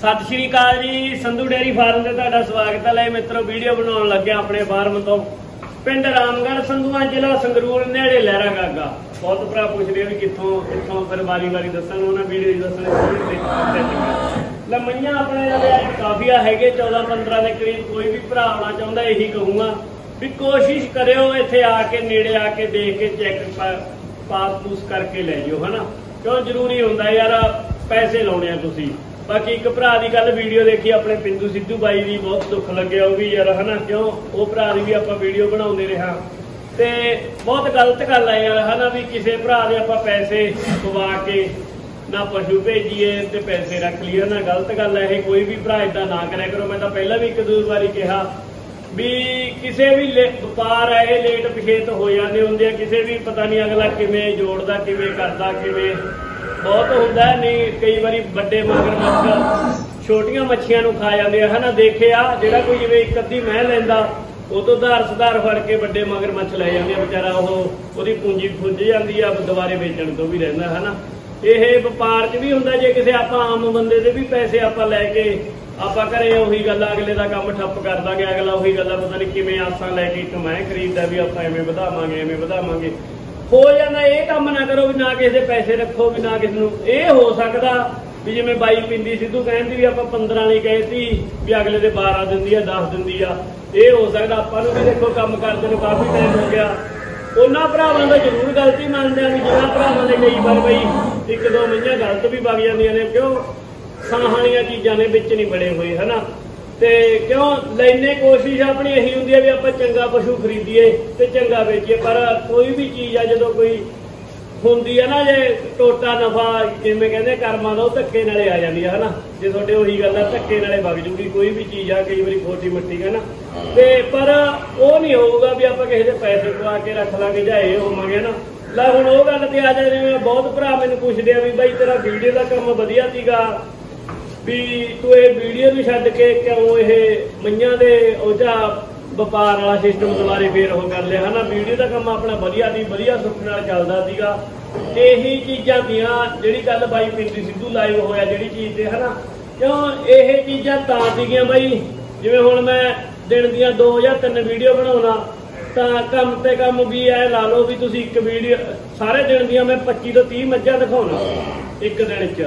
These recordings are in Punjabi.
ਸਤਿ ਸ਼੍ਰੀ ਅਕਾਲ ਜੀ, ਸੰਧੂ ਡੇਰੀ ਫਾਰਮ ਤੇ ਤੁਹਾਡਾ ਸਵਾਗਤ ਹੈ। ਲੈ ਮਿੱਤਰੋ, ਵੀਡੀਓ ਬਣਾਉਣ ਲੱਗਿਆ ਆਪਣੇ ਫਾਰਮ ਤੋਂ। ਪਿੰਡ ਰਾਮਗੜ੍ਹ, ਸੰਧੂਆਂ ਜ਼ਿਲ੍ਹਾ ਸੰਗਰੂਰ, ਨੇੜੇ ਲਹਿਰਾ ਗਾਗਾ। ਬਹੁਤ ਭਰਾ ਪੁੱਛਦੇ ਵੀ ਕਿੱਥੋਂ ਕਿੱਥੋਂ, ਫਿਰ ਵਾਰੀ ਵਾਰੀ ਦੱਸਣ, ਉਹਨਾਂ ਵੀਡੀਓ ਹੀ ਦੱਸਣੇ ਲੰਮੀਆਂ ਆਪਣੇ ਜਿਹੜੇ ਕਾਫੀਆ ਹੈਗੇ 14 15 ਦੇ ਕਰੀਬ, ਕੋਈ ਵੀ ਭਰਾ ਆਉਣਾ ਚਾਹੁੰਦਾ, ਇਹੀ ਕਹੂੰਗਾ ਵੀ ਕੋਸ਼ਿਸ਼ ਕਰਿਓ ਇੱਥੇ ਆ ਕੇ, ਨੇੜੇ ਆ ਕੇ ਦੇਖ ਕੇ ਚੈੱਕ ਪਾਸ ਪੂਸ ਕਰਕੇ ਲੈ ਜਿਓ, ਹਨਾ? ਕਿਉਂ ਜ਼ਰੂਰੀ ਹੁੰਦਾ ਯਾਰ, ਪੈਸੇ ਲਾਉਣੇ ਆ ਤੁਸੀਂ। ਬਾਕੀ ਇੱਕ ਭਰਾ ਦੀ ਕੱਲ ਵੀਡੀਓ ਦੇਖੀ, ਆਪਣੇ ਪਿੰਦੂ ਸਿੱਧੂ ਬਾਈ ਦੀ ਬਹੁਤ ਦੁੱਖ ਲੱਗਿਆ ਉਹ ਵੀ ਯਾਰ, ਹਨਾ? ਕਿਉਂ? ਉਹ ਭਰਾ ਦੀ ਵੀ ਆਪਾਂ ਵੀਡੀਓ ਬਣਾਉਂਦੇ ਰਹਾ ਤੇ ਬਹੁਤ ਗਲਤ ਗੱਲ ਆ ਯਾਰ, ਹਨਾ? ਵੀ ਕਿਸੇ ਭਰਾ ਦੇ ਆਪਾਂ ਪੈਸੇ ਪਵਾ ਕੇ ਨਾ ਪਸ਼ੂ ਭੇਜੀਏ ਤੇ ਪੈਸੇ ਰੱਖ ਲਈਏ ਨਾ ਗਲਤ ਗੱਲ ਹੈ ਇਹ, ਕੋਈ ਵੀ ਭਰਾ ਇਦਾਂ ਨਾ ਕਰਿਆ ਕਰੋ। ਮੈਂ ਤਾਂ ਪਹਿਲਾਂ ਵੀ ਇੱਕ ਦੋ ਵਾਰੀ ਕਿਹਾ ਵੀ ਕਿਸੇ ਵੀ ਲੇ- ਵਪਾਰ ਹੈ ਇਹ ਲੇਟ ਪਿਛੇਤ ਹੋ ਜਾਂਦੇ ਹੁੰਦੇ ਆ। ਕਿਸੇ ਵੀ ਪਤਾ ਨਹੀਂ ਅਗਲਾ ਕਿਵੇਂ ਜੋੜਦਾ, ਕਿਵੇਂ ਕਰਦਾ, ਕਿਵੇਂ ਬਹੁਤ ਹੁੰਦਾ ਨਹੀਂ, ਕਈ ਵਾਰੀ ਵੱਡੇ ਮਗਰਮੱਛ ਛੋਟੀਆਂ ਮੱਛੀਆਂ ਨੂੰ ਖਾ ਜਾਂਦੇ ਆ। ਹਨਾ, ਦੇਖਿਆ, ਜਿਹੜਾ ਕੋਈ ਜਿਵੇਂ ਇੱਕ ਅੱਧੀ ਮਹਿ ਲੈਂਦਾ, ਉਹ ਤੋਂ ਧਾਰ ਸੁਧਾਰ ਫੜ ਕੇ ਵੱਡੇ ਮਗਰਮੱਛ ਲੈ ਜਾਂਦੇ ਆ। ਵਿਚਾਰਾ ਉਹ, ਉਹਦੀ ਪੂੰਜੀ ਫੁੱਜ ਜਾਂਦੀ ਆ ਦੁਬਾਰੇ ਵੇਚਣ ਤੋਂ ਵੀ ਰਹਿੰਦਾ, ਹਨਾ। ਇਹ ਵਪਾਰ 'ਚ ਵੀ ਹੁੰਦਾ, ਜੇ ਕਿਸੇ ਆਪਾਂ ਆਮ ਬੰਦੇ ਦੇ ਵੀ ਪੈਸੇ ਆਪਾਂ ਲੈ ਕੇ ਆਪਾਂ ਘਰੇ ਉਹੀ ਗੱਲ ਅਗਲੇ ਦਾ ਕੰਮ ਠੱਪ ਕਰ ਦਾਂਗੇ, ਅਗਲਾ ਉਹੀ ਗੱਲਾਂ ਪਤਾ ਨਹੀਂ ਕਿਵੇਂ ਆਸਾਂ ਲੈ ਕੇ ਇੱਕ ਮੈਂ ਖਰੀਦਦਾ ਵੀ ਆਪਾਂ ਐਵੇਂ ਵਧਾਵਾਂਗੇ ਐਵੇਂ ਵਧਾਵਾਂਗੇ। ਹੋ ਜਾਂਦਾ, ਇਹ ਕੰਮ ਨਾ ਕਰੋ ਵੀ ਨਾ ਕਿਸੇ ਦੇ ਪੈਸੇ ਰੱਖੋ, ਵੀ ਨਾ ਕਿਸੇ ਨੂੰ। ਇਹ ਹੋ ਸਕਦਾ ਵੀ ਜਿਵੇਂ ਬਾਈ ਪਿੰਦੀ ਸਿੱਧੂ ਕਹਿੰਦੀ ਵੀ ਆਪਾਂ 15 ਨਹੀਂ ਕਹਿਤੀ ਵੀ ਅਗਲੇ ਦੇ 12 ਦਿੰਦੀ ਆ 10 ਦਿੰਦੀ ਆ। ਇਹ ਹੋ ਸਕਦਾ, ਆਪਾਂ ਨੂੰ ਵੀ ਦੇਖੋ ਕੰਮ ਕਰਦੇ ਨੂੰ ਕਾਫੀ ਟਾਈਮ ਹੋ ਗਿਆ। ਉਹਨਾਂ ਭਰਾਵਾਂ ਦਾ ਜ਼ਰੂਰ ਗਲਤੀ ਮੰਨਦੇ ਆ ਵੀ ਜਿਹੜਾ ਭਰਾਵਾਂ ਦੇ ਕਈ ਵਾਰ ਬਈ ਇੱਕ ਦੋ ਮਹੀਨੇ ਗਲਤ ਵੀ ਵਗ ਜਾਂਦੀਆਂ ਨੇ, ਕਿਉਂ? ਸਾਹਾਣੀਆਂ ਚੀਜ਼ਾਂ ਨੇ ਵਿੱਚ ਨਹੀਂ ਬੜੇ ਹੋਏ, ਹਨਾ? ਤੇ ਕਿਉਂ ਲੈਨੇ ਕੋਸ਼ਿਸ਼ ਆਪਣੀ ਇਹੀ ਹੁੰਦੀ ਹੈ ਵੀ ਆਪਾਂ ਚੰਗਾ ਪਸ਼ੂ ਖਰੀਦੀਏ ਤੇ ਚੰਗਾ ਵੇਚੀਏ, ਪਰ ਕੋਈ ਵੀ ਚੀਜ਼ ਆ ਜਦੋਂ ਕੋਈ ਹੁੰਦੀ ਹੈ ਨਾ ਜੇ ਟੋਟਾ ਨਫਾ, ਜਿਵੇਂ ਕਹਿੰਦੇ ਕਰਮਾਂ ਦਾ, ਉਹ ਧੱਕੇ ਨਾਲੇ ਆ ਜਾਂਦੀ ਹੈ ਹਨਾ? ਜੇ ਤੁਹਾਡੇ ਉਹੀ ਗੱਲ ਆ, ਧੱਕੇ ਨਾਲੇ ਵਗ ਜੂਗੀ, ਕੋਈ ਵੀ ਚੀਜ਼ ਆ, ਕਈ ਵਾਰੀ ਖੋਟੀ ਮੱਟੀ ਹੈ ਨਾ? ਤੇ ਪਰ ਉਹ ਨਹੀਂ ਹੋਊਗਾ ਵੀ ਆਪਾਂ ਕਿਸੇ ਦੇ ਪੈਸੇ ਪਵਾ ਕੇ ਰੱਖ ਲਾਂਗੇ ਜਾਂ ਇਹ ਹੋਵਾਂਗੇ ਨਾ ਲੈ ਹੁਣ ਉਹ ਗੱਲ ਤੇ ਆ ਜਾ ਬਹੁਤ ਭਰਾ ਮੈਨੂੰ ਪੁੱਛਦੇ ਆ ਵੀ ਬਾਈ ਤੇਰਾ ਵੀਡੀਓ ਦਾ ਕੰਮ ਵਧੀਆ ਸੀਗਾ ਵੀ ਤੂੰ ਇਹ ਵੀਡੀਓ ਨੂੰ ਛੱਡ ਕੇ ਕਿਉਂ ਇਹ ਮਈਆਂ ਦੇ ਉਹ ਵਪਾਰ ਵਾਲਾ ਸਿਸਟਮ ਦੁਬਾਰੇ ਫੇਰ ਉਹ ਕਰ ਲਿਆ? ਹਨਾ, ਵੀਡੀਓ ਦਾ ਕੰਮ ਆਪਣਾ ਵਧੀਆ ਦੀ ਵਧੀਆ ਸੁੱਖ ਨਾਲ ਚੱਲਦਾ ਸੀਗਾ। ਤੇ ਇਹੀ ਚੀਜ਼ਾਂ ਦੀਆਂ ਜਿਹੜੀ ਗੱਲ ਬਾਈ ਪਿੰਡੀ ਸਿੱਧੂ ਲਾਈਵ ਹੋਇਆ ਜਿਹੜੀ ਚੀਜ਼ ਤੇ, ਹਨਾ? ਕਿਉਂ ਇਹ ਚੀਜ਼ਾਂ ਤਾਂ ਸੀਗੀਆਂ ਬਾਈ? ਜਿਵੇਂ ਹੁਣ ਮੈਂ ਦਿਨ ਦੀਆਂ ਦੋ ਜਾਂ ਤਿੰਨ ਵੀਡੀਓ ਬਣਾਉਣਾ, ਤਾਂ ਕੰਮ ਤੇ ਕੰਮ ਵੀ ਐ, ਲਾ ਲਓ ਵੀ ਤੁਸੀਂ ਇੱਕ ਵੀਡੀਓ, ਸਾਰੇ ਦਿਨ ਦੀਆਂ ਮੈਂ 25 ਤੋਂ 30 ਮੱਝਾਂ ਦਿਖਾਉਣਾ, ਇੱਕ ਦਿਨ 'ਚ।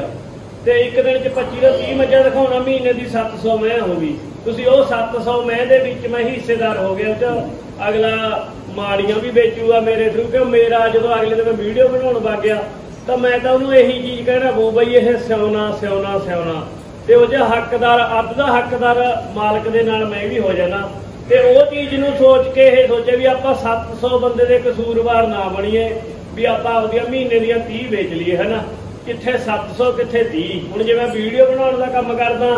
ਤੇ ਇੱਕ ਦਿਨ 'ਚ 25 ਤੋਂ 30 ਮੱਝਾਂ ਦਿਖਾਉਣਾ, ਮਹੀਨੇ ਦੀ 700 ਮੈਂ ਹੋ ਗਈ। ਤੁਸੀਂ ਉਹ 700 ਮੈਂ ਦੇ ਵਿੱਚ ਮੈਂ ਹਿੱਸੇਦਾਰ ਹੋ ਗਿਆ, ਉਹ ਅਗਲਾ ਮਾੜੀਆਂ ਵੀ ਵੇਚੂਗਾ ਮੇਰੇ ਥਰੂ ਕਿ ਮੇਰਾ ਜਦੋਂ ਅਗਲੇ ਦਿਨ ਮੈਂ ਵੀਡੀਓ ਬਣਾਉਣ ਵਗ ਗਿਆ, ਤਾਂ ਮੈਂ ਤਾਂ ਉਹਨੂੰ ਇਹੀ ਚੀਜ਼ ਕਹਿਣਾ ਬੋ ਬਈ ਇਹ ਸਿਉਣਾ ਸਿਉਣਾ ਸਿਉਣਾ। ਤੇ ਉਹ ਜਿਹਾ ਹੱਕਦਾਰ, ਅੱਧ ਦਾ ਹੱਕਦਾਰ ਮਾਲਕ ਦੇ ਨਾਲ ਮੈਂ ਵੀ ਹੋ ਜਾਣਾ। ਤੇ ਉਹ ਚੀਜ਼ ਨੂੰ ਸੋਚ ਕੇ ਇਹ ਸੋਚਿਆ ਵੀ ਆਪਾਂ 700 ਬੰਦੇ ਦੇ ਕਸੂਰਵਾਰ ਨਾ ਬਣੀਏ, ਵੀ ਆਪਾਂ ਆਪਦੀਆਂ ਮਹੀਨੇ ਦੀਆਂ 30 ਵੇਚ ਲਈਏ, ਹਨਾ? ਕਿੱਥੇ 700 ਕਿੱਥੇ 30 ਹੁਣ ਜੇ ਮੈਂ ਵੀਡੀਓ ਬਣਾਉਣ ਦਾ ਕੰਮ ਕਰਦਾ,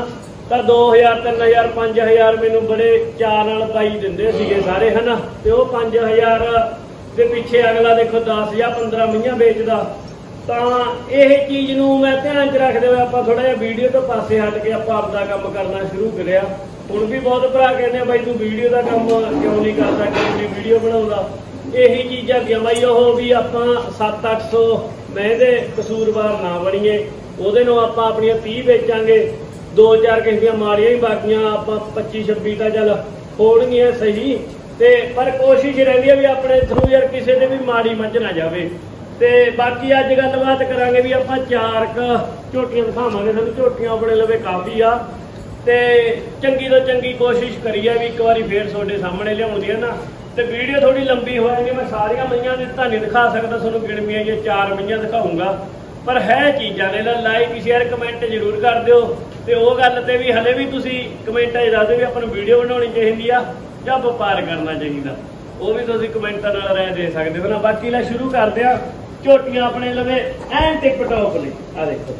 ਤਾਂ 2000 3000 5000 ਮੈਨੂੰ ਬੜੇ ਚਾਅ ਨਾਲ ਪਾਈ ਦਿੰਦੇ ਸੀਗੇ ਸਾਰੇ, ਹਨਾ? ਤੇ ਉਹ 5000 ਦੇ ਪਿੱਛੇ ਅਗਲਾ ਦੇਖੋ 10 ਜਾਂ 15 ਮਹੀਆਂ ਵੇਚਦਾ। ਤਾਂ ਇਹ ਚੀਜ਼ ਨੂੰ ਮੈਂ ਧਿਆਨ 'ਚ ਰੱਖਦੇ ਹੋਏ ਆਪਾਂ ਥੋੜਾ ਜਿਹਾ ਵੀਡੀਓ ਤੋਂ ਪਾਸੇ ਹਟ ਕੇ ਆਪਾਂ ਆਪਦਾ ਕੰਮ ਕਰਨਾ ਸ਼ੁਰੂ ਕਰਿਆ। ਹੁਣ ਵੀ ਬਹੁਤ ਭਰਾ ਕਹਿੰਦੇ ਆ, ਬਾਈ ਤੂੰ ਵੀਡੀਓ ਦਾ ਕੰਮ ਕਿਉਂ ਨਹੀਂ ਕਰਦਾ, ਕਿਉਂ ਨਹੀਂ ਵੀਡੀਓ ਬਣਾਉਂਦਾ? ਇਹੀ ਚੀਜ਼ਾਂ ਦੀਆਂ ਬਾਈ ਉਹ ਵੀ ਆਪਾਂ 7-800 ਮੈਂ ਦੇ ਕਸੂਰਵਾਰ ਨਾ ਬਣੀਏ। ਉਹਦੇ ਨੂੰ ਆਪਾਂ ਆਪਣੀਆਂ 30 ਵੇਚਾਂਗੇ। ਦੋ ਚਾਰ ਕਿਸੇ ਦੀਆਂ ਮਾੜੀਆਂ ਹੀ ਬਾਕੀਆਂ, ਆਪਾਂ 25 26 ਤਾਂ ਚੱਲ ਹੋਣਗੀਆਂ ਸਹੀ। ਤੇ ਪਰ ਕੋਸ਼ਿਸ਼ ਰਹਿੰਦੀ ਹੈ ਵੀ ਆਪਣੇ ਥਰੂ ਯਾਰ ਕਿਸੇ ਦੇ ਵੀ ਮਾੜੀ ਮੱਝ ਨਾ ਜਾਵੇ। ਤੇ ਬਾਕੀ ਅੱਜ ਗੱਲਬਾਤ ਕਰਾਂਗੇ ਵੀ ਆਪਾਂ ਚਾਰ ਕ ਝੋਟੀਆਂ ਦਿਖਾਵਾਂਗੇ। ਸਾਨੂੰ ਝੋਟੀਆਂ ਆਪਣੇ ਲਵੇ ਕਾਫੀ ਆ। ਤੇ ਚੰਗੀ ਤੋਂ ਚੰਗੀ ਕੋਸ਼ਿਸ਼ ਕਰੀਏ ਵੀ ਇੱਕ ਵਾਰੀ ਫੇਰ ਤੁਹਾਡੇ ਸਾਹਮਣੇ ਲਿਆਉਂਦੀ ਹੈ ਨਾ। ਤੇ ਵੀਡੀਓ ਥੋੜੀ ਲੰਬੀ ਹੋ ਜਾਏਗੀ, ਮੈਂ ਸਾਰੀਆਂ ਮਈਆਂ ਦੇ ਤਾਂ ਨਹੀਂ ਦਿਖਾ ਸਕਦਾ, ਤੁਹਾਨੂੰ ਗਿਣਵੀਆਂ ਜੇ ਚਾਰ ਮਈਆਂ ਦਿਖਾਉਂਗਾ। ਪਰ ਹੈ ਚੀਜ਼ਾਂ ਨੇ ਲਾਈਕ ਸ਼ੇਅਰ ਕਮੈਂਟ ਜ਼ਰੂਰ ਕਰ ਦਿਓ। ਤੇ ਉਹ ਗੱਲ ਤੇ ਵੀ ਹਲੇ ਵੀ ਤੁਸੀਂ ਕਮੈਂਟਾਂ 'ਚ ਦੱਸ ਦਿਓ ਵੀ ਆਪਾਂ ਨੂੰ ਵੀਡੀਓ ਬਣਾਉਣੀ ਚਾਹੀਦੀ ਆ ਜਾਂ ਵਪਾਰ ਕਰਨਾ ਚਾਹੀਦਾ। ਉਹ ਵੀ ਤੁਸੀਂ ਕਮੈਂਟਾਂ ਨਾਲ ਰਾਏ ਦੇ ਸਕਦੇ ਹੋ। ਨਾ ਬਾਕੀ ਲੈ ਸ਼ੁਰੂ ਕਰਦੇ ਆ ਝੋਟੀਆਂ ਆਪਣੇ ਲਵੇ ਐਨ ਟਿਪ ਲਈ ਨੇ। ਆ ਦੇਖੋ।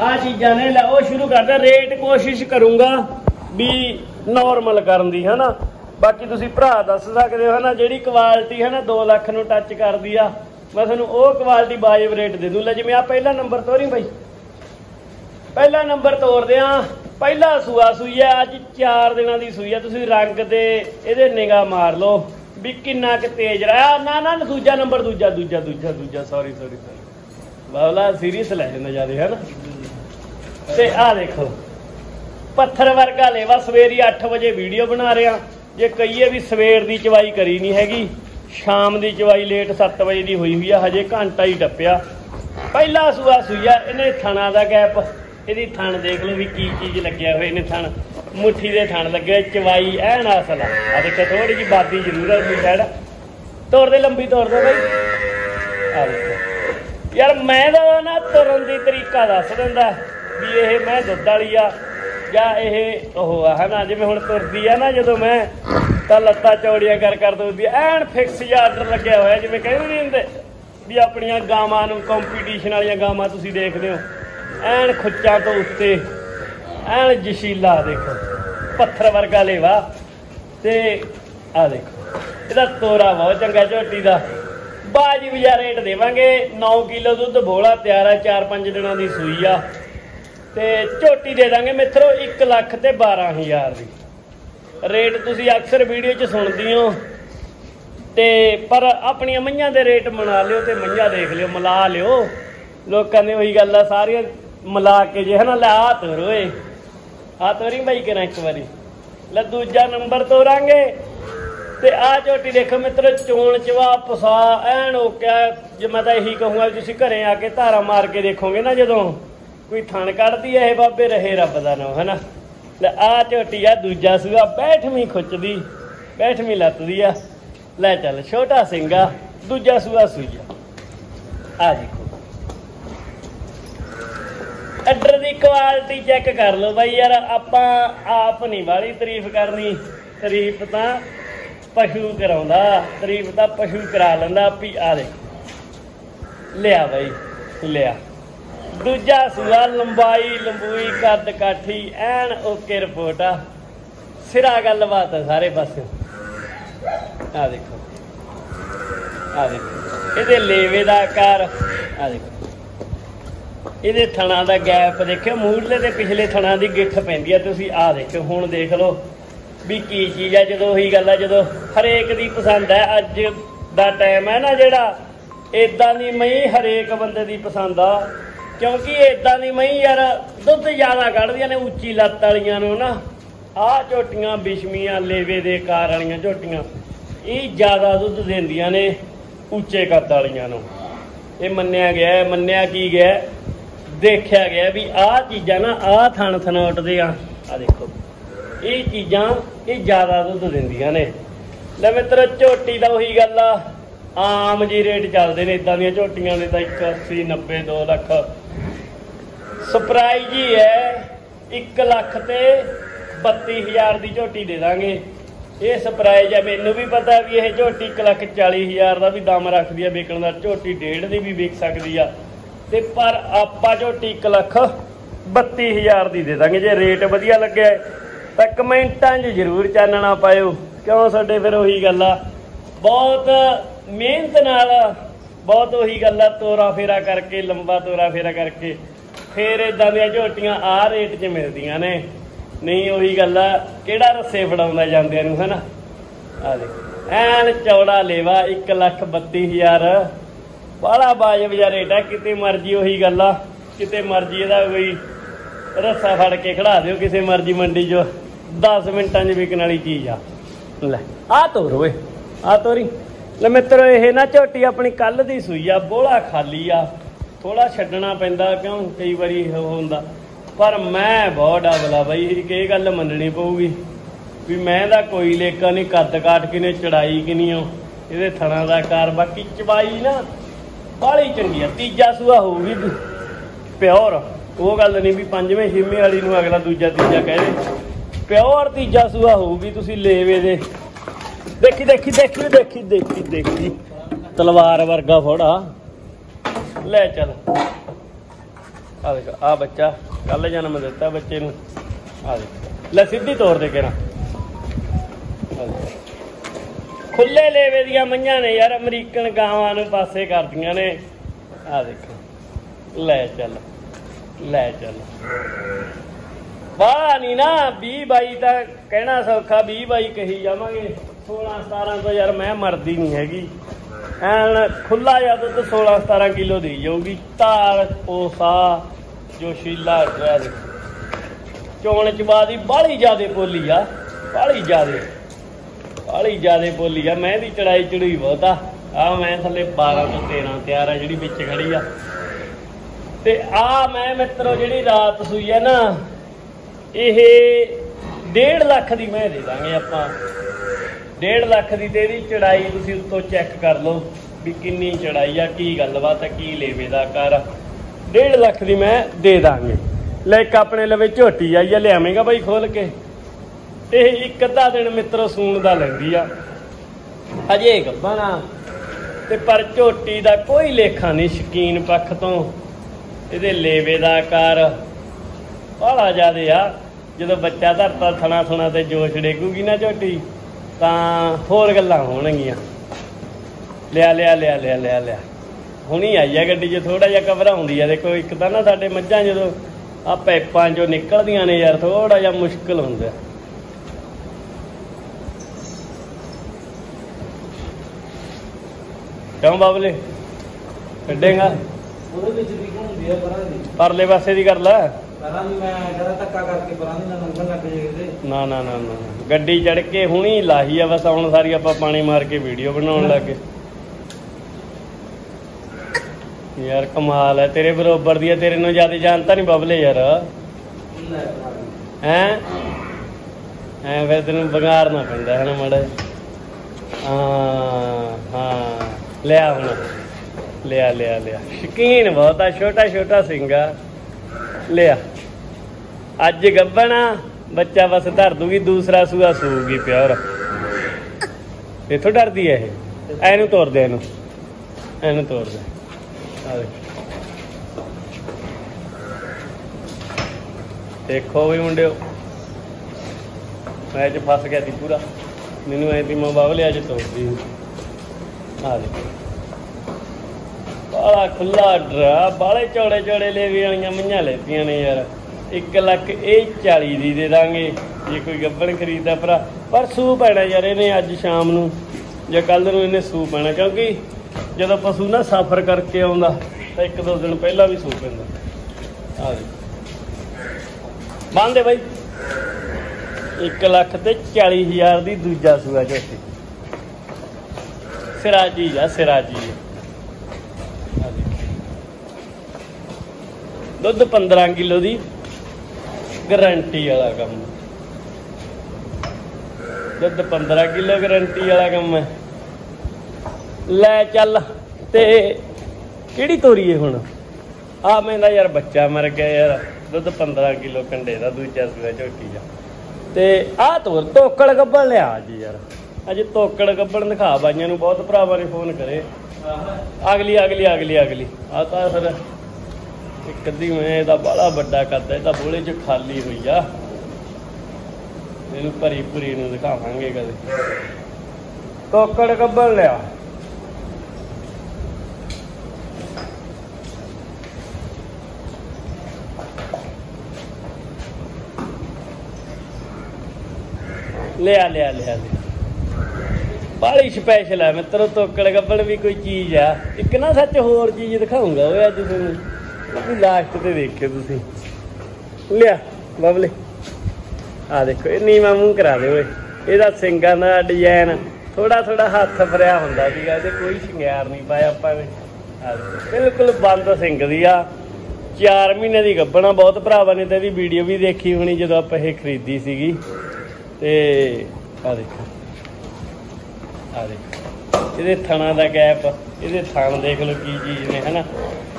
ਆ ਚੀਜ਼ਾਂ ਨੇ, ਲੈ ਉਹ ਸ਼ੁਰੂ ਕਰਦਾ। ਰੇਟ ਕੋਸ਼ਿਸ਼ ਕਰੂੰਗਾ ਵੀ ਨਾਰਮਲ ਕਰਨ ਦੀ, ਹਨਾ? ਬਾਕੀ ਤੁਸੀਂ ਭਰਾ ਦੱਸ ਸਕਦੇ ਹੋ ਹਨਾ, ਜਿਹੜੀ ਕੁਆਲਿਟੀ ਹੈ ਨਾ 2 ਲੱਖ ਨੂੰ ਟੱਚ ਕਰਦੀ ਆ। ਮੈਂ ਤੁਹਾਨੂੰ ਉਹ ਕੁਆਲਿਟੀ ਵਾਜਬ ਰੇਟ ਦੇ ਦੂੰ। ਲੈ ਜਿਵੇਂ ਆ ਪਹਿਲਾ ਨੰਬਰ ਤੋਰੀ ਬਾਈ। ਪਹਿਲਾ ਨੰਬਰ ਤੋਰਦੇ ਆ। ਪਹਿਲਾ ਸੂਆ ਸੂਈ ਆ, ਅੱਜ 4 ਦਿਨਾਂ ਦੀ ਸੂਈ ਆ। ਤੁਸੀਂ ਰੰਗ ਤੇ ਇਹਦੇ ਨਿਗਾਹ ਮਾਰ ਲਓ ਵੀ ਕਿੰਨਾ ਕੁ ਤੇਜ਼ ਰਹਾ ਨਾ ਨਾ ਦੂਜਾ ਨੰਬਰ ਦੂਜਾ ਦੂਜਾ ਦੂਜਾ ਦੂਜਾ ਸੌਰੀ ਸੌਰੀ ਸੌਰੀ ਬਾਬਲਾ ਸੀਰੀਅਸ ਲੈ ਜਾਂਦਾ ਜ਼ਿਆਦਾ ਹੈ ਨਾ ਤੇ ਆਹ ਦੇਖੋ, ਪੱਥਰ ਵਰਗਾ ਲੇਵਾ ਸਵੇਰੀ 8 ਵਜੇ ਵੀਡੀਓ ਬਣਾ ਰਿਹਾ। ਜੇ ਕਹੀਏ ਵੀ ਸਵੇਰ ਦੀ ਚਵਾਈ ਕਰੀ ਨਹੀਂ ਹੈਗੀ, ਸ਼ਾਮ ਦੀ ਚਵਾਈ ਲੇਟ 7 ਵਜੇ ਦੀ ਹੋਈ ਹੋਈ ਆ, ਹਜੇ ਘੰਟਾ ਹੀ ਟੱਪਿਆ। ਪਹਿਲਾ ਸੂਆ ਸੂਇਆ ਇਹਨੇ ਥਣਾ ਦਾ ਗੈਪ, ਇਹਦੀ ਥਣ ਦੇਖ ਲਓ ਵੀ ਕੀ ਚੀਜ਼ ਲੱਗਿਆ ਹੋਇਆ, ਇਹਨੇ ਥਣ। ਮੁੱਠੀ ਦੇ ਥਣ ਲੱਗੇ ਚਵਾਈ ਐਨ ਅਸਲ ਆ। ਆ ਦੇਖੋ ਥੋੜੀ ਜੀ ਬਾਦੀ ਜ਼ਰੂਰ ਹੈ ਵੀ ਸਾਈਡ ਤੋੜ ਦੇ ਲੰਬੀ ਤੋੜ ਦੇ ਬਾਈ। ਆ ਦੇਖੋ। ਯਾਰ ਮੈਂ ਦਾ ਨਾ ਤੁਰਨ ਦੀ ਤਰੀਕਾ ਦੱਸ ਦਿੰਦਾ, ਵੀ ਇਹ ਮੈਂ ਦੁੱਧ ਵਾਲੀ ਆ, ਜਾਂ ਇਹ ਉਹ ਆ, ਹਨਾ, ਜਿਵੇਂ ਹੁਣ ਤੁਰਦੀ ਆ ਨਾ ਜਦੋਂ ਮੈਂ ਤਾਂ ਲੱਤਾਂ ਚੌੜੀਆਂ ਕਰ ਕਰ ਦੋਦੀ ਐਨ ਫਿਕਸ ਜਿਹਾ ਆਰਡਰ ਲੱਗਿਆ ਹੋਇਆ, ਜਿਵੇਂ ਕਹਿੰਦੇ ਨਹੀਂ ਹੁੰਦੇ, ਵੀ ਆਪਣੀਆਂ ਗਾਵਾਂ ਨੂੰ ਕੰਪੀਟੀਸ਼ਨ ਵਾਲੀਆਂ ਗਾਵਾਂ ਤੁਸੀਂ ਦੇਖਦੇ ਹੋ। ਐਨ ਖੁੱਚਾਂ ਤੋਂ ਉੱਤੇ, ਐਨ ਜਸ਼ੀਲਾ ਦੇਖੋ, ਪੱਥਰ ਵਰਗਾ ਲੇਵਾ ਤੇ ਆ ਦੇਖੋ, ਇਹਦਾ ਤੋਰਾ ਬਹੁਤ ਚੰਗਾ ਝੋਟੀ ਦਾ। ਬਾਜੀ ਵਿਜਾ ਰੇਟ ਦੇਵਾਂਗੇ 9 ਕਿਲੋ ਦੁੱਧ ਬੋਲਾ ਤਿਆਰ ਆ 4-5 ਦਿਨਾਂ ਦੀ ਸੂਈ ਆ। ਤੇ ਝੋਟੀ ਦੇ ਦਾਂਗੇ ਮਿੱਤਰੋ 1 ਲੱਖ ਤੇ 12000 ਦੀ। ਰੇਟ ਤੁਸੀਂ ਅਕਸਰ ਵੀਡੀਓ 'ਚ ਸੁਣਦੀ ਹੋ। ਤੇ ਪਰ ਆਪਣੀਆਂ ਮਈਆਂ ਦੇ ਰੇਟ ਮਨਾ ਲਿਓ ਤੇ ਮਈਆਂ ਦੇਖ ਲਿਓ, ਮਿਲਾ ਲਿਓ। ਲੋਕਾਂ ਨੇ ਉਹੀ ਗੱਲ ਆ, ਸਾਰੀਆਂ ਮਿਲਾ ਕੇ ਜੇ ਹਨਾ, ਲੈ ਆ ਤੋਰੋਏ ਆ ਤੋਰੀ ਬਾਈ ਕਰਾਂ ਇੱਕ ਵਾਰੀ। ਲੈ ਦੂਜਾ ਨੰਬਰ ਤੋਰਾਂਗੇ। ਤੇ ਆ ਝੋਟੀ ਦੇਖੋ ਮਿੱਤਰੋ, ਚੋਣ ਚਵਾ ਪਸਾ, ਐਨ ਓਕਿਆ ਜੇ ਮੈਂ ਤਾਂ ਇਹੀ ਕਹੂੰਗਾ ਵੀ ਤੁਸੀਂ ਘਰੇ ਆ ਕੇ ਧਾਰਾ ਮਾਰ ਕੇ ਦੇਖੋਗੇ ਨਾ ਜਦੋਂ। ਕੋਈ ਥਣ ਕੱਢਦੀ ਐ ਇਹ ਬਾਬੇ, ਰਹੇ ਰੱਬ ਦਾ ਨਾਮ, ਹਨਾ। ਲੈ ਆ ਝੋਟੀ ਆ, ਦੂਜਾ ਸੂਆ ਬੈਠਵੀਂ ਖੁੱਚਦੀ, ਬੈਠਵੀਂ ਲੱਤਦੀ ਆ। ਲੈ ਚੱਲ ਛੋਟਾ ਸਿੰਘਾ ਦੂਜਾ ਸੂਆ ਸੂਈਆ ਆ ਦੇਖੋ ਅੱਡਰ ਦੀ ਕੁਆਲਿਟੀ ਚੈੱਕ ਕਰ ਲਓ ਬਾਈ ਯਾਰ, ਆਪਾਂ ਆਪ ਨਹੀਂ ਵਾਲੀ ਤਾਰੀਫ ਕਰਨੀ। ਤਾਰੀਫ ਤਾਂ ਪਸ਼ੂ ਕਰਾਉਂਦਾ, ਤਾਰੀਫ ਤਾਂ ਪਸ਼ੂ ਕਰਾ ਲੈਂਦਾ ਆਪੀ ਆ ਦੇ ਲਿਆ ਬਾਈ, ਲਿਆ। ਦੂਜਾ ਸੂਆ, ਲੰਬਾਈ, ਲੰਬੂਈ, ਕੱਦ, ਕਾਠੀ, ਐਨ ਓਕੇ ਰਿਪੋਰਟ ਆ। ਸਿਰਾ ਗੱਲਬਾਤ ਆ ਸਾਰੇ ਪਾਸੇ ਆ ਦੇਖੋ। ਆ ਦੇਖੋ। ਇਹਦੇ ਲੇਵੇ ਦਾ ਆਕਾਰ। ਆ ਦੇਖੋ। ਇਹਦੇ ਥਣਾ ਦਾ ਗੈਪ ਦੇਖਿਓ। ਮੂਹਰਲੇ ਤੇ ਪਿਛਲੇ ਥਣਾ ਦੀ ਗਿੱਠ ਪੈਂਦੀ ਆ। ਤੁਸੀਂ ਆ ਦੇਖੋ ਹੁਣ ਦੇਖ ਲਓ ਵੀ ਕੀ ਚੀਜ਼ ਆ। ਜਦੋਂ ਉਹੀ ਗੱਲ ਆ, ਜਦੋਂ ਹਰੇਕ ਦੀ ਪਸੰਦ ਹੈ ਅੱਜ ਦਾ ਟਾਈਮ ਹੈ ਨਾ ਜਿਹੜਾ ਇਦਾਂ ਦੀ ਮਈ ਹਰੇਕ ਬੰਦੇ ਦੀ ਪਸੰਦ ਆ। ਕਿਉਂਕਿ ਇਦਾਂ ਦੀ ਮਈ ਯਾਰ, ਦੁੱਧ ਜ਼ਿਆਦਾ ਕੱਢਦੀਆਂ ਨੇ ਉੱਚੀ ਲੱਤ ਵਾਲੀਆਂ ਨੂੰ ਨਾ। ਆਹ ਝੋਟੀਆਂ ਬਿਸ਼ਮੀਆਂ, ਲੇਵੇ ਦੇ ਕਾਰ ਵਾਲੀਆਂ ਝੋਟੀਆਂ, ਇਹ ਜ਼ਿਆਦਾ ਦੁੱਧ ਦਿੰਦੀਆਂ ਨੇ ਉੱਚੇ ਕੱਦ ਵਾਲੀਆਂ ਨੂੰ। ਇਹ ਮੰਨਿਆ ਗਿਆ, ਮੰਨਿਆ ਕੀ ਗਿਆ? ਦੇਖਿਆ ਗਿਆ ਵੀ ਆਹ ਚੀਜ਼ਾਂ ਨਾ, ਆਹ ਥਣ ਥਣੋਟਦੇ ਆ। ਆ ਦੇਖੋ, ਇਹ ਚੀਜ਼ਾਂ, ਇਹ ਜ਼ਿਆਦਾ ਦੁੱਧ ਦਿੰਦੀਆਂ ਨੇ। ਲੈ ਮਿੱਤਰ, ਝੋਟੀ ਦਾ ਉਹੀ ਗੱਲ ਆ। ਆਮ ਜੀ ਰੇਟ ਚੱਲਦੇ ਨੇ ਇਦਾਂ ਦੀਆਂ ਝੋਟੀਆਂ ਦੇ ਤਾਂ 180 90 2 ਲੱਖ। ਸਰਪ੍ਰਾਈਜ਼ ਹੀ ਹੈ 1 ਲੱਖ ਤੇ 32000 ਦੀ ਝੋਟੀ ਦੇ ਦਾਂਗੇ। ਇਹ ਸਰਪ੍ਰਾਈਜ਼ ਹੈ, ਮੈਨੂੰ ਵੀ ਪਤਾ ਵੀ ਇਹ ਝੋਟੀ 1 ਲੱਖ 40000 ਦਾ ਵੀ ਦਮ ਰੱਖਦੀ ਆ ਵਿਕਣ ਦਾ ਝੋਟੀ ਡੇਢ ਦੀ ਵੀ ਵਿਕ ਸਕਦੀ ਆ। ਤੇ ਪਰ ਆਪਾਂ ਝੋਟੀ 1 ਲੱਖ 32000 ਦੀ ਦੇ ਦਾਂਗੇ, ਜੇ ਰੇਟ ਵਧੀਆ ਲੱਗਿਆ ਤਾਂ ਕਮੈਂਟਾਂ 'ਚ ਜ਼ਰੂਰ ਚਾਨਣਾ ਪਾਇਓ। ਕਿਉਂ? ਸਾਡੇ ਫਿਰ ਉਹੀ ਗੱਲ ਆ। ਬਹੁਤ ਮਿਹਨਤ ਨਾਲ, ਬਹੁਤ ਉਹੀ ਗੱਲ ਆ, ਤੋਰਾ ਫੇਰਾ ਕਰਕੇ, ਲੰਬਾ ਤੋਰਾ ਫੇਰਾ ਕਰਕੇ। ਫੇਰ ਇਦਾਂ ਦੀਆਂ ਝੋਟੀਆਂ ਆ ਰੇਟ 'ਚ ਮਿਲਦੀਆਂ ਨੇ। ਨਹੀਂ, ਉਹੀ ਗੱਲ ਆ, ਕਿਹੜਾ ਰੱਸੇ ਫੜਾਉਂਦਾ ਜਾਂਦਿਆਂ ਨੂੰ, ਹਨਾ? ਆ ਦੇ ਐਨ ਚੌੜਾ ਲੇਵਾ 132000 ਬਾਲਾ ਬਾਜਬ ਜਿਹਾ ਰੇਟ ਆ, ਕਿਤੇ ਮਰਜ਼ੀ ਉਹੀ ਗੱਲ ਆ, ਕਿਤੇ ਮਰਜ਼ੀ ਇਹਦਾ ਕੋਈ ਰੱਸਾ ਫੜ ਕੇ ਖੜਾ ਦਿਓ, ਕਿਸੇ ਮਰਜ਼ੀ ਮੰਡੀ 'ਚ। 10 ਮਿੰਟਾਂ 'ਚ ਵਿਕਣ ਵਾਲੀ ਚੀਜ਼ ਆ। ਲੈ ਆ ਤੋਰ ਓਏ ਆ ਤੋਰੀ। ਲੈ ਮਿੱਤਰੋ, ਇਹ ਨਾ ਝੋਟੀ ਆਪਣੀ ਕੱਲ ਦੀ ਸੂਈ ਆ ਬੋਲਾ ਖਾਲੀ ਆ। ਥੋੜਾ ਛੱਡਣਾ ਪੈਂਦਾ ਕਿਉਂ? ਕਈ ਵਾਰੀ ਹੁੰਦਾ। ਪਰ ਮੈਂ ਬਹੁਤ ਡਬਲਾ ਬਾਈ ਇਹ ਗੱਲ ਮੰਨਣੀ ਪਊਗੀ ਵੀ ਮੈਂ ਦਾ ਕੋਈ ਲੇਕਾ ਨਹੀਂ, ਕੱਦ ਕਾਟ ਕਿਨੇ, ਚੜਾਈ ਕਿ ਨਹੀਂ ਉਹ ਇਹਦੇ ਥਣਾ ਦਾ ਕਾਰ ਬਾਕੀ ਚਬਾਈ ਨਾ ਬਾਲੀ ਚੰਗੀ ਆ। ਤੀਜਾ ਸੂਆ ਹੋਊਗੀ ਪਿਓਰ। ਉਹ ਗੱਲ ਨਹੀਂ ਵੀ ਪੰਜਵੇਂ ਛੇਵੇਂ ਵਾਲੀ ਨੂੰ ਅਗਲਾ ਦੂਜਾ ਤੀਜਾ ਕਹਿ ਦੇ। ਪਿਓਰ ਤੀਜਾ ਸੂਆ ਹੋਊਗੀ, ਤੁਸੀਂ ਲੇਵੇ ਦੇ। ਦੇਖੀ ਦੇਖੀ ਦੇਖੀ ਦੇਖੀ ਦੇਖੀ ਦੇਖੀ। ਤਲਵਾਰ ਵਰਗਾ ਫੋੜਾ। ਲੈ ਚੱਲ। ਆ ਦੇਖ ਆ ਬੱਚਾ ਕੱਲ ਜਨਮ ਦਿੱਤਾ ਬੱਚੇ ਨੂੰ। ਆ ਦੇਖ, ਲੈ ਸਿੱਧੀ ਤੌਰ ਤੇ ਕਿਹੜਾ ਖੁੱਲੇ ਲੇਵੇ ਦੀਆਂ ਮਈਆਂ ਨੇ ਯਾਰ, ਅਮਰੀਕਨ ਗਾਵਾਂ ਨੂੰ ਪਾਸੇ ਕਰਦੀਆਂ ਨੇ। ਆ ਦੇਖੋ, ਲੈ ਚੱਲ ਲੈ ਚੱਲ। ਵਾਹ ਨਹੀਂ ਨਾ 20 ਬਾਈ ਤਾਂ ਕਹਿਣਾ ਸੌਖਾ 20 ਬਾਈ ਕਹੀ ਜਾਵਾਂਗੇ। 16 17 ਤੋਂ ਯਾਰ ਮੈਂ ਮਰਦੀ ਨਹੀਂ ਹੈਗੀ। ਐਨ ਖੁੱਲਾ ਜਾਂ ਦੁੱਧ 16 17 ਕਿਲੋ ਦੀ ਜਾਊਗੀ ਧਾਰ ਕੋਸਾ ਜੋ ਸ਼ੀਲਾ ਚੋਣ ਚਬਾ ਦੀ ਬਾਹਲੀ ਜ਼ਿਆਦੇ ਪੋਲੀ ਆ ਬਾਹਲੀ ਜ਼ਿਆਦੇ ਬਾਹਲੀ ਜ਼ਿਆਦੇ ਪੋਲੀ ਆ। ਮੈਂ ਦੀ ਚੜਾਈ ਚੜੂਈ ਬਹੁਤਾ ਆ। ਆ ਮੈਂ ਥੱਲੇ 12 ਤੋਂ 13 ਤਿਆਰ ਆ ਜਿਹੜੀ ਵਿੱਚ ਖੜੀ ਆ। ਤੇ ਆ ਮੈਂ ਮਿੱਤਰੋ ਜਿਹੜੀ ਰਾਤ ਸੂਈ ਆ ਨਾ, ਇਹ 1.5 ਲੱਖ ਦੀ ਮੈਂ ਦੇ ਦਾਂਗੇ ਆਪਾਂ। 1.5 ਲੱਖ ਦੀ ਤੇ ਇਹਦੀ ਚੜਾਈ ਤੁਸੀਂ ਉੱਤੋਂ ਚੈੱਕ ਕਰ ਲਓ ਵੀ ਕਿੰਨੀ ਚੜਾਈ ਆ, ਕੀ ਗੱਲਬਾਤ ਆ, ਕੀ ਲੇਵੇ ਦਾ ਕਰ 1.5 ਲੱਖ ਦੀ ਮੈਂ ਦੇ ਦਾਂਗੇ। ਲੈ ਇੱਕ ਆਪਣੇ ਲਵੇ ਝੋਟੀ ਆਈ ਆ, ਲਿਆਵੇਂਗਾ ਬਾਈ ਖੋਲ ਕੇ। ਇਹ ਇੱਕ ਅੱਧਾ ਦਿਨ ਮਿੱਤਰ ਸੂਣ ਦਾ ਲੈਂਦੀ ਆ। ਅਜੇ ਗੱਬਣਾ ਤੇ ਪਰ ਝੋਟੀ ਦਾ ਕੋਈ ਲੇਖਾ ਨਹੀਂ ਸ਼ਕੀਨ ਪੱਖ ਤੋਂ। ਇਹਦੇ ਲੇਵੇ ਦਾ ਆਕਾਰ ਬਾਹਲਾ ਜ਼ਿਆਦੇ ਆ। ਜਦੋਂ ਬੱਚਾ ਧਰਤਾ ਥਣਾ ਥਣਾ ਤੇ ਜੋਸ਼ ਡੇਗੂਗੀ ਨਾ ਝੋਟੀ। ਤਾਂ ਹੋਰ ਗੱਲਾਂ ਹੋਣਗੀਆਂ। ਲਿਆ ਲਿਆ ਲਿਆ ਲਿਆ ਲਿਆ ਲਿਆ। ਹੁਣੀ ਆਈ ਆ ਗੱਡੀ 'ਚ ਥੋੜਾ ਜਿਹਾ ਘਬਰਾਉਂਦੀ ਆ। ਦੇਖੋ ਇੱਕ ਤਾਂ ਨਾ ਸਾਡੇ ਮੱਝਾਂ ਜਦੋਂ ਆ ਪੈਪਾਂ 'ਚੋਂ ਨਿਕਲਦੀਆਂ ਨੇ ਯਾਰ ਥੋੜਾ ਜਿਹਾ ਮੁਸ਼ਕਲ ਹੁੰਦਾ। ਕਿਉਂ ਬਾਬਲੇ? ਕੱਢੇਗਾ ਉਹਦੇ ਵਿੱਚ ਵੀ ਹੁੰਦੀ ਆ ਪਰਾਂ ਦੀ। ਪਰਲੇ ਪਾਸੇ ਦੀ ਕਰ ਲੈ। ਪਰਾਂ ਦੀ ਮੈਂ ਕਹਿੰਦਾ ਧੱਕਾ ਕਰਕੇ ਪਰਾਂ ਦੀ ਨਾ ਲੰਘਣ ਲੱਗ ਜੇ ਕਿਤੇ ਨਾ ਨਾ ਨਾ। ਗੱਡੀ ਚੜ ਕੇ ਹੁਣੀ ਲਾਹੀ ਆ ਬਸ ਹੁਣ ਸਾਰੀ ਆਪਾਂ ਪਾਣੀ ਮਾਰ ਕੇ ਵੀਡੀਓ ਬਣਾਉਣ ਲੱਗੇ ਯਾਰ ਕਮਾਲ ਹੈ ਤੇਰੇ ਬਰੋਬਰ ਦੀ ਹੈ ਤੇਰੇ ਨੂੰ ਜ਼ਿਆਦਾ ਜਾਣਤਾ ਨਹੀਂ ਬਬਲੇ ਯਾਰ। ਹੈ? ਐ ਫਿਰ ਤੈਨੂੰ ਬਗਾੜਨਾ ਪੈਂਦਾ ਹੈ ਨਾ ਮੜਾ ਹਾਂ ਹਾਂ। ਲਿਆ ਹੁਣ। ਲਿਆ ਲਿਆ ਲਿਆ। ਸ਼ਕੀਨ ਬਹੁਤ ਆ ਛੋਟਾ ਛੋਟਾ ਸਿੰਘਾ ਲਿਆ। ਅੱਜ ਗੱਬਣਾ, ਬੱਚਾ ਬਸ ਧਰ ਦੂਗੀ, ਦੂਸਰਾ ਸੂਆ ਸੂਗੀ ਪਿਓਰ। ਇਥੋਂ ਡਰਦੀ ਐ ਇਹ? ਐਨੂੰ ਤੋੜ ਦੇ, ਇਹਨੂੰ। ਐਨੂੰ ਤੋੜ ਦੇ। ਦੇਖੋ। ਵੀ ਮੁੰਡਿਓ। ਮੈਂ ਅੱਜ ਫਸ ਗਿਆ ਸੀ ਪੂਰਾ। ਮੈਨੂੰ ਐ ਤੀ ਮੈਂ ਬਾਬਲੇ ਅੱਜ ਤੋੜਦੀ ਆ ਦੇ ਬਾਲਾ ਖੁੱਲਾ ਡਰਾ ਬਾਲੇ ਚੌੜੇ ਚੌੜੇ ਲੇਵੀ ਵਾਲੀਆਂ ਮੰਝਾਂ ਲੈਤੀਆਂ ਨੇ ਯਾਰ। 1 ਲੱਖ ਇਹ 40 ਦੀ ਦੇ ਦਾਂਗੇ, ਜੇ ਕੋਈ ਗੱਬਣ ਖਰੀਦਦਾ ਭਰਾ। ਪਰ ਸੂ ਪੈਣਾ ਯਾਰ ਇਹਨੇ ਅੱਜ ਸ਼ਾਮ ਨੂੰ। ਜਾਂ ਕੱਲ ਨੂੰ ਇਹਨੇ ਸੂ ਪੈਣਾ, ਕਿਉਂਕਿ ਜਦੋਂ ਪਸ਼ੂ ਨਾ ਸਫ਼ਰ ਕਰਕੇ ਆਉਂਦਾ, ਤਾਂ ਇੱਕ ਦੋ ਦਿਨ ਪਹਿਲਾਂ ਵੀ ਸੂ ਪੈਂਦਾ। ਆ ਦੇ ਬੰਦੇ ਬਾਈ। 1 ਲੱਖ ਤੇ 40 ਹਜ਼ਾਰ ਦੀ ਦੂਜਾ ਸੂਆ ਝੋਟੀ ਸਿਰਾਜੀ ਆ ਸਿਰਾਜੀ ਆ। ਦੁੱਧ 15 ਕਿਲੋ ਦੀ ਗਾਰੰਟੀ ਵਾਲਾ ਕੰਮ। ਦੁੱਧ 15 ਕਿਲੋ ਗਾਰੰਟੀ ਵਾਲਾ ਕੰਮ ਹੈ। ਲੈ ਚੱਲ ਤੇ ਕਿਹੜੀ ਤੋਰੀਏ ਹੁਣ? ਆ ਮੈਂਦਾ ਯਾਰ ਬੱਚਾ ਮਰ ਗਿਆ ਯਾਰ। ਦੁੱਧ 15 ਕਿਲੋ ਕੰਡੇ ਦਾ, ਦੂਜਾ ਸੂਆ ਝੋਟੀ ਦਾ। ਤੇ ਆਹ ਤੋਰ ਤੋਕੜ ਗੱਬਣ ਲਿਆ ਜੀ ਯਾਰ। ਅਜੇ ਤੋਕੜ ਗੱਬਣ ਦਿਖਾ ਬਾਈਆਂ ਨੂੰ, ਬਹੁਤ ਭਰਾਵਾਂ ਨੇ ਫੋਨ ਕਰੇ। ਅਗਲੀ ਅਗਲੀ ਅਗਲੀ ਅਗਲੀ। ਆ ਤਾਂ ਫਿਰ ਇੱਕ ਅੱਧੀ ਮੈਂ ਇਹਦਾ ਬਾਲਾ ਵੱਡਾ ਕਰਦਾ ਇਹਦਾ ਬੋਲੇ ਚ ਖਾਲੀ ਹੋਈ ਆ। ਇਹਨੂੰ ਭਰੀ ਭਰੀ ਨੂੰ ਦਿਖਾਵਾਂਗੇ ਕਦੇ। ਤੋਕੜ ਗੱਬਣ ਲਿਆ। ਲਿਆ ਲਿਆ ਲਿਆ ਬਾਲੀ ਸਪੈਸ਼ਲ ਹੈ ਮਿੱਤਰੋ ਤੋਕੜ ਗੱਬੜ ਵੀ ਕੋਈ ਚੀਜ਼ ਆ। ਇੱਕ ਨਾ ਸੱਚ ਹੋਰ ਚੀਜ਼ ਦਿਖਾਉਂਗਾ ਓਏ ਅੱਜ ਤੁਹਾਨੂੰ ਉਹ ਲਾਸਟ ਤੇ ਦੇਖਿਓ ਤੁਸੀਂ। ਲਿਆ, ਬਬਲੇ। ਆ ਦੇਖੋ ਇਹ ਨੀਵਾ ਮੂੰਹ ਕਰਾ ਦੇ ਓਏ। ਇਹਦਾ ਸਿੰਗਾਂ ਦਾ ਡਿਜ਼ਾਈਨ ਥੋੜਾ ਥੋੜਾ ਹੱਥ ਫਰਿਆ ਹੁੰਦਾ ਸੀਗਾ, ਇਹਦੇ ਕੋਈ ਸ਼ਿੰਗਾਰ ਨਹੀਂ ਪਾਇਆ ਆਪਾਂ ਨੇ। ਬਿਲਕੁਲ ਬੰਦ ਸਿੰਗ ਦੀ ਆ। 4 ਮਹੀਨੇ ਦੀ ਗੱਬਣਾ ਬਹੁਤ ਭਰਾਵਾਂ ਨੇ ਤੇ ਇਹਦੀ ਵੀਡੀਓ ਵੀ ਦੇਖੀ ਹੋਣੀ ਜਦੋਂ ਆਪਾਂ ਇਹ ਖਰੀਦੀ ਸੀਗੀ। ਤੇ ਆ ਦੇਖੋ। ਆ ਦੇਖੋ। ਇਹਦੇ ਥਣਾ ਦਾ ਗੈਪ ਇਹਦੇ ਥਣ ਦੇਖ ਲਓ ਕੀ ਚੀਜ਼ ਨੇ, ਹਨਾ?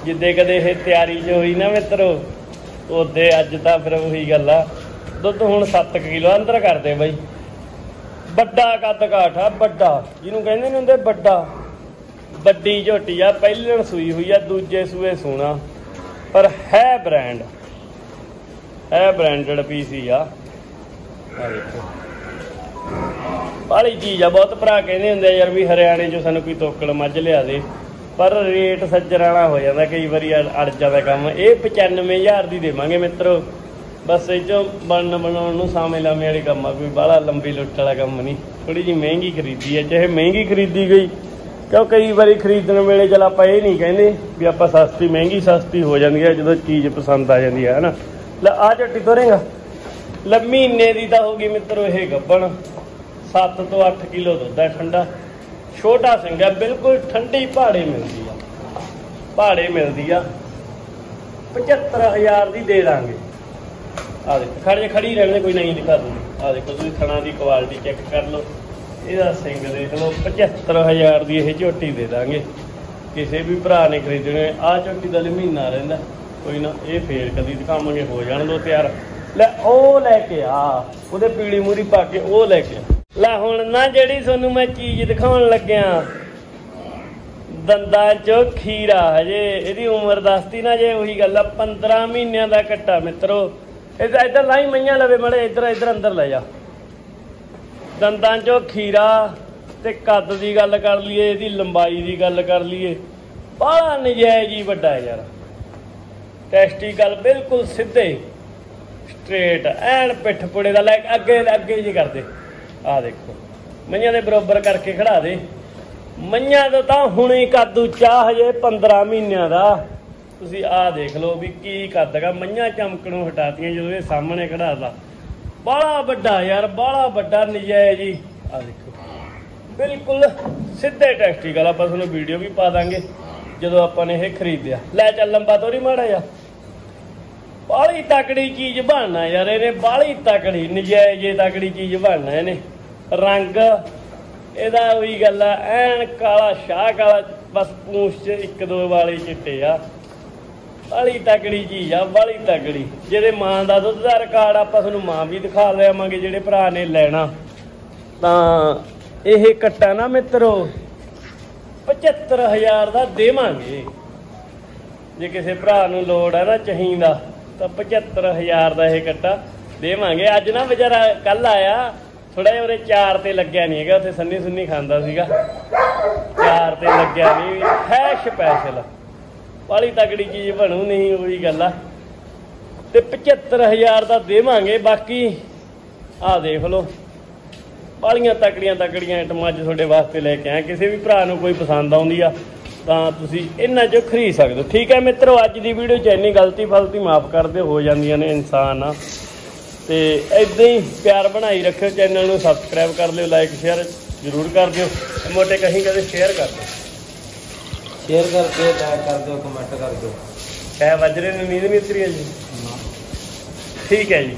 ਜਿੱਦੇ ਕਦੇ ਇਹ ਤਿਆਰੀ 'ਚ ਹੋਈ ਨਾ ਮਿੱਤਰੋ, ਉਹਦੇ ਅੱਜ ਤਾਂ ਫਿਰ ਉਹੀ ਗੱਲ ਆ। ਦੁੱਧ ਹੁਣ 7 ਕਿਲੋ ਅੰਦਰ ਕਰਦੇ ਬਾਈ। ਵੱਡਾ ਕੱਦ ਕਾਠ ਆ, ਵੱਡਾ। ਜਿਹਨੂੰ ਕਹਿੰਦੇ ਨੇ ਹੁੰਦੇ ਵੱਡਾ। ਵੱਡੀ ਝੋਟੀ ਆ ਪਹਿਲਣ ਸੂਈ ਹੋਈ ਆ, ਦੂਜੇ ਸੂਏ ਸੋਨਾ ਪਰ ਹੈ ਬ੍ਰਾਂਡ ਹੈ ਬ੍ਰਾਂਡਡ ਪੀਸੀ ਆ। ਆ ਦੇਖੋ। ਬਾਹਲੀ ਚੀਜ਼ ਆ, ਬਹੁਤ ਭਰਾ ਕਹਿੰਦੇ ਹੁੰਦੇ ਆ ਯਾਰ ਵੀ ਹਰਿਆਣੇ 'ਚੋਂ ਸਾਨੂੰ ਕੋਈ ਤੋਕੜ ਮੱਝ ਲਿਆ ਦੇ। ਪਰ ਰੇਟ ਸੱਜਰ ਵਾਲਾ ਹੋ ਜਾਂਦਾ, ਕਈ ਵਾਰੀ ਅੜ ਅੜ ਜਾਂਦਾ ਕੰਮ। ਇਹ 95000 ਦੀ ਦੇਵਾਂਗੇ ਮਿੱਤਰੋ। ਬਸ ਇਹ ਚੋਂ ਬਣਨ ਬਣਾਉਣ ਨੂੰ ਸਾਵੇਂ ਲਾਵੇਂ ਵਾਲੀ ਕੰਮ ਆ, ਕੋਈ ਬਾਹਲਾ ਲੰਬੀ ਲੁੱਟ ਵਾਲਾ ਕੰਮ ਨਹੀਂ। ਥੋੜੀ ਜੀ ਮਹਿੰਗੀ ਖਰੀਦੀ ਹੈ ਚਾਹੇ ਮਹਿੰਗੀ ਖਰੀਦੀ ਗਈ। ਕਿਉਂ ਕਈ ਵਾਰੀ ਖਰੀਦਣ ਵੇਲੇ ਚਲ ਆਪਾਂ ਇਹ ਨਹੀਂ ਕਹਿੰਦੇ ਵੀ ਆਪਾਂ ਸਸਤੀ, ਮਹਿੰਗੀ, ਸਸਤੀ ਹੋ ਜਾਂਦੀ ਹੈ ਜਦੋਂ ਚੀਜ਼ ਪਸੰਦ ਆ ਜਾਂਦੀ ਹੈ ਹਨਾ? ਲੈ, ਆ ਝੱਟੀ ਤੋਰੇਗਾ। ਲੈ, ਮਹੀਨੇ ਦੀ ਤਾਂ ਹੋ ਗਈ ਮਿੱਤਰੋ ਇਹ ਗੱਬਣ। 7 ਤੋਂ 8 ਕਿਲੋ ਦੁੱਧ ਹੈ ਠੰਡਾ। ਛੋਟਾ ਸਿੰਘ ਹੈ, ਬਿਲਕੁਲ ਠੰਡੀ ਪਹਾੜੇ ਮਿਲਦੀ ਆ। ਪਹਾੜੇ ਮਿਲਦੀ ਆ। 75000 ਦੀ ਦੇ ਦਾਂਗੇ। ਆ ਦੇ ਖੜੇ ਖੜੀ ਰਹਿਣ ਕੋਈ ਨਹੀਂ ਦਿਖਾ ਦੂੰਗੀ ਆ ਦੇਖੋ, ਤੁਸੀਂ ਥਣਾ ਦੀ ਕੁਆਲਿਟੀ ਚੈੱਕ ਕਰ ਲਓ। ਇਹਦਾ ਸਿੰਘ ਦੇਖ ਲਓ 75000 ਦੀ ਇਹ ਝੋਟੀ ਦੇ ਦਾਂਗੇ। ਕਿਸੇ ਵੀ ਭਰਾ ਨੇ ਖਰੀਦਣੇ ਆ ਝੋਟੀ ਦਾ ਲਈ ਮਹੀਨਾ ਰਹਿੰਦਾ। ਕੋਈ ਨਾ, ਇਹ ਫੇਰ ਕਦੀ ਦਿਖਾਵਾਂਗੇ, ਹੋ ਜਾਣ ਦੋ ਤਿਆਰ। ਲੈ, ਉਹ ਲੈ ਕੇ ਆ, ਉਹਦੇ ਪੀਲੀ ਮੂਰੀ ਪਾ ਕੇ ਉਹ ਲੈ ਕੇ ਆ। ਲੈ ਹੁਣ ਨਾ ਜਿਹੜੀ ਤੁਹਾਨੂੰ ਮੈਂ ਚੀਜ਼ ਦਿਖਾਉਣ ਲੱਗਿਆ, ਦੰਦਾਂ ਚ ਖੀਰਾ ਹਜੇ, ਇਹਦੀ ਉਮਰ ਦੱਸਤੀ ਨਾ ਜੇ ਉਹੀ ਗੱਲ ਆ 15 ਮਹੀਨਿਆਂ ਦਾ ਕੱਟਾ ਮਿੱਤਰੋ। ਇੱਧਰ ਇੱਧਰ ਲਾਈ ਮਈਆਂ ਲਵੇ ਮੜੇ, ਇੱਧਰ ਇੱਧਰ ਅੰਦਰ ਲੈ ਜਾ। ਦੰਦਾਂ ਚੋਂ ਖੀਰਾ ਤੇ ਕੱਦ ਦੀ ਗੱਲ ਕਰ ਲਈਏ, ਇਹਦੀ ਲੰਬਾਈ ਦੀ ਗੱਲ ਕਰ ਲਈਏ। ਬਾਹਲਾ ਨਜਾਇਜ਼ ਹੀ ਵੱਡਾ ਹੈ ਯਾਰ। ਟੈਸਟੀਕਲ ਬਿਲਕੁਲ ਸਿੱਧੇ, ਸਟ੍ਰੇਟ, ਐਨ ਪਿੱਠ ਪੁੜੇ ਦਾ, ਲੈ ਕੇ ਅੱਗੇ ਅੱਗੇ ਜੀ ਕਰਦੇ। ਆ ਦੇਖੋ। ਮਈਆਂ ਦੇ ਬਰਾਬਰ ਕਰਕੇ ਖੜਾ ਦੇ। ਮਈਆਂ ਦਾ ਤਾਂ ਹੁਣੇ ਕੱਦ ਉੱਚਾ ਹਜੇ 15 ਮਹੀਨਿਆਂ ਦਾ। ਤੁਸੀਂ ਆਹ ਦੇਖ ਲਓ ਵੀ ਕੀ ਕੱਦ ਮਈਆਂ ਚਮਕਣੋਂ ਹਟਾਤੀਆਂ ਜਦੋਂ ਇਹ ਸਾਹਮਣੇ ਖੜਾਤਾ। ਬਾਹਲਾ ਵੱਡਾ ਯਾਰ, ਬਾਹਲਾ ਵੱਡਾ ਨਜਾਇਜ਼ ਜੀ। ਆ ਦੇਖੋ। ਬਿਲਕੁਲ ਸਿੱਧੇ ਟੈਕਸਟੀਕਲ ਆਪਾਂ ਤੁਹਾਨੂੰ ਵੀਡੀਓ ਵੀ ਪਾ ਦਾਂਗੇ। ਜਦੋਂ ਆਪਾਂ ਨੇ ਇਹ ਖਰੀਦਿਆ। ਲੈ ਚੱਲ ਲੰਬਾ ਤੋਰੀ ਮਾੜਾ ਜਾ ਬਾਹਲੀ ਤਕੜੀ ਚੀਜ਼ ਬਣਨਾ ਯਾਰ, ਇਹਨੇ ਬਾਹਲੀ ਤਕੜੀ, ਨਜਾਇਜ਼ ਜੇ ਤਕੜੀ ਚੀਜ਼ ਬਣਨਾ ਇਹਨੇ। ਰੰਗ, ਇਹਦਾ ਉਹੀ ਗੱਲ ਆ, ਐਨ ਕਾਲਾ ਸ਼ਾਹ ਕਾਲਾ, ਬਸ ਪੂੰਛ ਚ ਇੱਕ ਦੋ ਵਾਲੇ ਚਿੱਟੇ ਆ। ਬਾਹਲੀ ਤਕੜੀ ਚੀਜ਼ ਆ ਬਾਹਲੀ ਤਕੜੀ ਜਿਹਦੇ ਮਾਂ ਦਾ ਦੁੱਧ ਦਾ ਰਿਕਾਰਡ ਆਪਾਂ ਤੁਹਾਨੂੰ ਮਾਂ ਵੀ ਦਿਖਾ ਲਿਆਵਾਂਗੇ ਜਿਹੜੇ ਭਰਾ ਨੇ ਲੈਣਾ। ਤਾਂ ਇਹ ਕੱਟਾ ਨਾ ਮਿੱਤਰੋ 75000 ਦਾ ਦੇਵਾਂਗੇ। ਜੇ ਕਿਸੇ ਭਰਾ ਨੂੰ ਲੋੜ ਹੈ ਨਾ ਚਾਹੀਦਾ ਤਾਂ 75000 ਦਾ ਇਹ ਕੱਟਾ ਦੇਵਾਂਗੇ। ਅੱਜ ਨਾ ਵਿਚਾਰਾ ਕੱਲ ਆਇਆ ਥੋੜਾ ਜਿਹਾ ਉਹਦੇ ਚਾਰ ਤੇ ਲੱਗਿਆ ਨਹੀਂ ਹੈਗਾ, ਉੱਥੇ ਸੰਨੀ ਸੁੰਨੀ ਖਾਂਦਾ ਸੀਗਾ। ਚਾਰ ਤੇ ਲੱਗਿਆ ਨਹੀਂ ਹੈ ਸਪੈਸ਼ਲ ਵਾਲੀ ਤਗੜੀ ਚੀਜ਼ ਬਣੂ ਨਹੀਂ ਉਹੀ ਗੱਲ ਆ। ਤੇ 75000 ਦਾ ਦੇਵਾਂਗੇ, ਬਾਕੀ ਆਹ ਦੇਖ ਲਓ। ਬਾਲੀਆਂ ਤਕੜੀਆਂ ਤਕੜੀਆਂ ਆਈਟਮਾਂ ਅੱਜ ਤੁਹਾਡੇ ਵਾਸਤੇ ਲੈ ਕੇ ਆਇਆ। ਕਿਸੇ ਵੀ ਭਰਾ ਨੂੰ ਕੋਈ ਪਸੰਦ ਆਉਂਦੀ ਆ, ਤਾਂ ਤੁਸੀਂ ਇਹਨਾਂ ਚੋਂ ਖਰੀਦ ਸਕਦੇ ਹੋ। ਠੀਕ ਹੈ ਮਿੱਤਰੋ, ਅੱਜ ਦੀ ਵੀਡੀਓ ਚ ਇੰਨੀ ਗਲਤੀ ਫਲਤੀ ਮਾਫ ਕਰਦੇ ਹੋ ਜਾਂਦੀਆਂ ਨੇ ਇਨਸਾਨ। ਆ ਤੇ ਇਦਾਂ ਹੀ ਪਿਆਰ ਬਣਾਈ ਰੱਖਿਓ ਚੈਨਲ ਨੂੰ ਸਬਸਕ੍ਰਾਈਬ ਕਰ ਲਿਓ ਲਾਈਕ ਸ਼ੇਅਰ ਜ਼ਰੂਰ ਕਰ ਦਿਓ ਮੋਟੇ ਕਹੀਂ ਕਦੇ ਸ਼ੇਅਰ ਕਰ ਦਿਓ। ਸ਼ੇਅਰ ਕਰਕੇ ਲਾਈਕ ਕਰ ਦਿਓ ਕਮੈਂਟ ਕਰ ਦਿਓ। ਕਹਿ ਵਜਰੇ ਨੂੰ ਨੀਂਦ ਨਹੀਂ ਉਤਰੀ ਹੈ। ਜੀ ਠੀਕ ਹੈ ਜੀ।